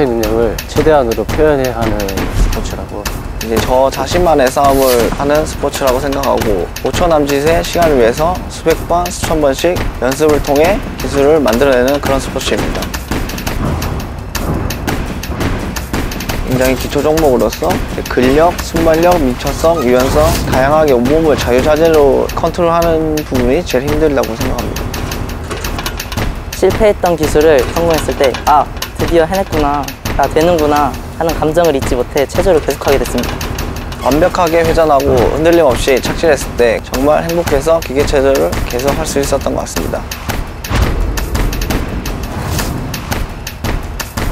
자체 능력을 최대한으로 표현해야 하는 스포츠라고 이제 저 자신만의 싸움을 하는 스포츠라고 생각하고 5초 남짓의 시간을 위해서 수백 번, 수천 번씩 연습을 통해 기술을 만들어내는 그런 스포츠입니다. 굉장히 기초 종목으로서 근력, 순발력, 민첩성, 유연성, 다양하게 온몸을 자유자재로 컨트롤하는 부분이 제일 힘들다고 생각합니다. 실패했던 기술을 성공했을 때, 아, 드디어 해냈구나, 나 되는구나 하는 감정을 잊지 못해 체조를 계속하게 됐습니다. 완벽하게 회전하고 흔들림 없이 착실했을 때 정말 행복해서 기계 체조를 계속 할 수 있었던 것 같습니다.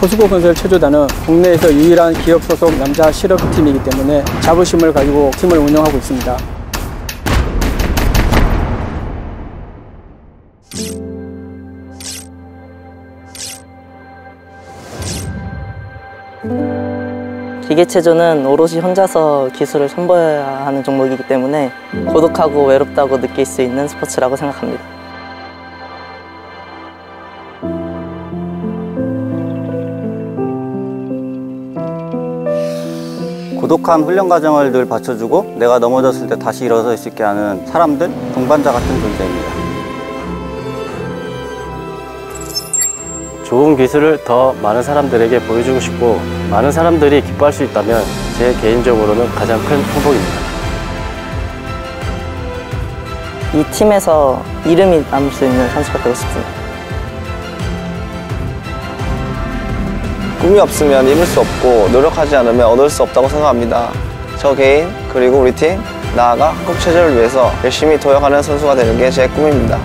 호수고 건설 체조단은 국내에서 유일한 기업 소속 남자 실업팀이기 때문에 자부심을 가지고 팀을 운영하고 있습니다. 기계체조는 오롯이 혼자서 기술을 선보여야 하는 종목이기 때문에 고독하고 외롭다고 느낄 수 있는 스포츠라고 생각합니다. 고독한 훈련 과정을 늘 받쳐주고 내가 넘어졌을 때 다시 일어설 수 있게 하는 사람들, 동반자 같은 존재입니다. 좋은 기술을 더 많은 사람들에게 보여주고 싶고 많은 사람들이 기뻐할 수 있다면 제 개인적으로는 가장 큰 행복입니다. 이 팀에서 이름이 남을 수 있는 선수가 되고 싶습니다. 꿈이 없으면 이룰 수 없고 노력하지 않으면 얻을 수 없다고 생각합니다. 저 개인 그리고 우리 팀 나아가 한국 체조를 위해서 열심히 도약하는 선수가 되는 게 제 꿈입니다.